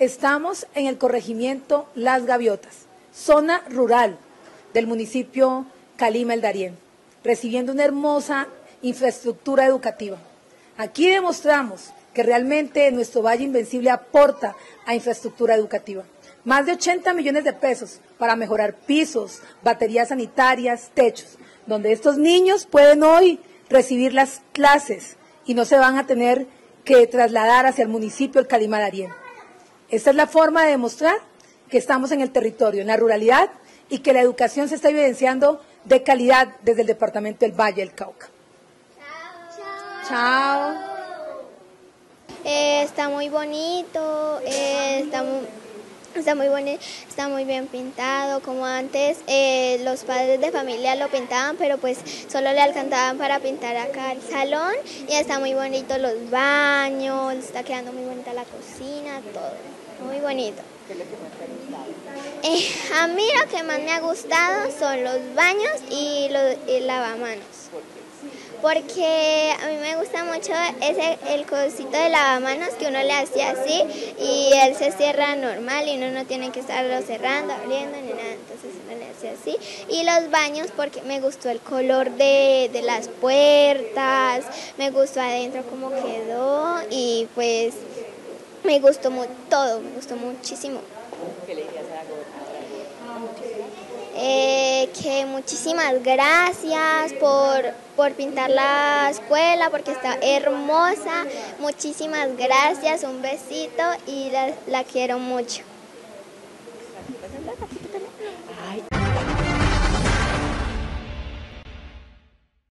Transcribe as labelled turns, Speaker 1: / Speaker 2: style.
Speaker 1: Estamos en el corregimiento Las Gaviotas, zona rural del municipio Calima el Darién, recibiendo una hermosa infraestructura educativa. Aquí demostramos que realmente nuestro Valle Invencible aporta a infraestructura educativa. Más de 80 millones de pesos para mejorar pisos, baterías sanitarias, techos, donde estos niños pueden hoy recibir las clases y no se van a tener que trasladar hacia el municipio del Calima Darién. Esta es la forma de demostrar que estamos en el territorio, en la ruralidad y que la educación se está evidenciando de calidad desde el departamento del Valle del Cauca.
Speaker 2: Chao. Chao. Eh, está muy bonito, eh, está, muy, está, muy bonito, está muy bien pintado, como antes eh, los padres de familia lo pintaban, pero pues solo le alcanzaban para pintar acá el salón y está muy bonito los baños, está quedando muy bonita la cocina, todo, muy bonito. Eh, a mí lo que más me ha gustado son los baños y los lavamanos. Porque a mí me gusta mucho ese el cosito de lavamanos que uno le hace así y él se cierra normal y uno no tiene que estarlo cerrando, abriendo ni nada. Entonces uno le hace así. Y los baños porque me gustó el color de, de las puertas, me gustó adentro cómo quedó y pues me gustó todo, me gustó muchísimo. ¿Qué le dirías a la eh, que muchísimas gracias por, por pintar la escuela, porque está hermosa. Muchísimas gracias, un besito y la, la quiero mucho.